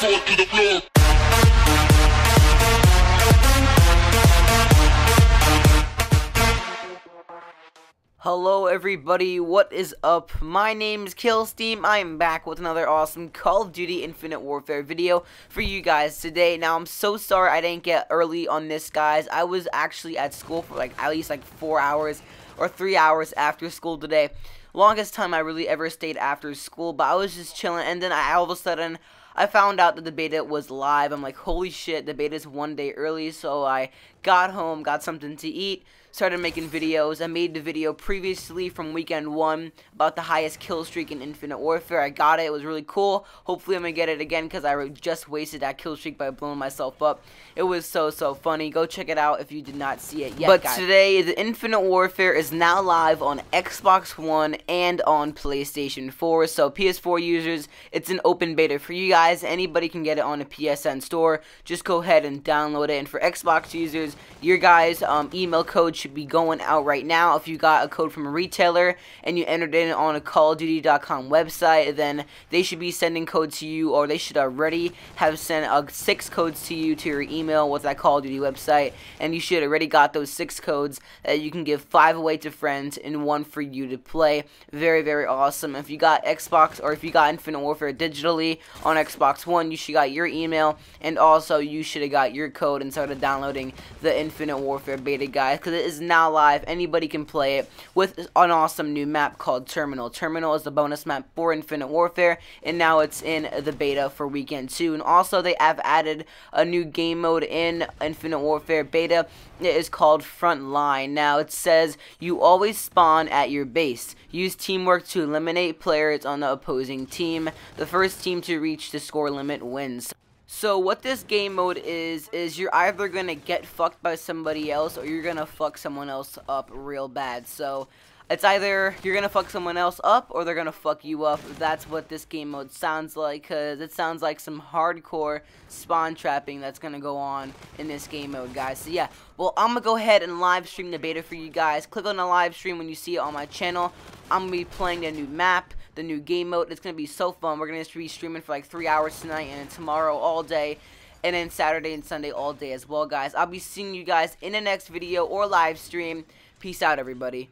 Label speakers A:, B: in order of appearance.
A: to the floor.
B: Hello everybody, what is up? My name is Killsteam, I am back with another awesome Call of Duty Infinite Warfare video for you guys today. Now I'm so sorry I didn't get early on this guys, I was actually at school for like at least like 4 hours or 3 hours after school today. Longest time I really ever stayed after school, but I was just chilling and then I, all of a sudden I found out that the beta was live. I'm like, holy shit, the beta is one day early. So I got home, got something to eat, started making videos. I made the video previously from weekend one about the highest kill streak in Infinite Warfare. I got it. It was really cool. Hopefully I'm going to get it again because I just wasted that kill streak by blowing myself up. It was so, so funny. Go check it out if you did not see it yet, But guys. today, the Infinite Warfare is now live on Xbox One and on PlayStation 4. So PS4 users, it's an open beta for you guys. Anybody can get it on a PSN store. Just go ahead and download it. And for Xbox users, your guys' um, email code should be going out right now. If you got a code from a retailer and you entered it on a CallOfDuty.com website, then they should be sending codes to you, or they should already have sent uh, six codes to you to your email with that Call of Duty website, and you should already got those six codes that you can give five away to friends and one for you to play. Very, very awesome. If you got Xbox or if you got Infinite Warfare digitally on Xbox One, you should got your email, and also you should have got your code and started downloading the Infinite Warfare beta, guys, because it is now live. Anybody can play it with an awesome new map called Terminal. Terminal is the bonus map for Infinite Warfare, and now it's in the beta for Weekend 2. And also, they have added a new game mode in Infinite Warfare beta. It is called Frontline. Now, it says you always spawn at your base. Use teamwork to eliminate players on the opposing team. The first team to reach the score limit wins. So what this game mode is, is you're either going to get fucked by somebody else or you're going to fuck someone else up real bad. So it's either you're going to fuck someone else up or they're going to fuck you up. That's what this game mode sounds like because it sounds like some hardcore spawn trapping that's going to go on in this game mode, guys. So yeah, well, I'm going to go ahead and live stream the beta for you guys. Click on the live stream when you see it on my channel. I'm going to be playing a new map the new game mode. It's going to be so fun. We're going to be streaming for like three hours tonight and tomorrow all day. And then Saturday and Sunday all day as well, guys. I'll be seeing you guys in the next video or live stream. Peace out, everybody.